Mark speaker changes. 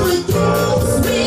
Speaker 1: It's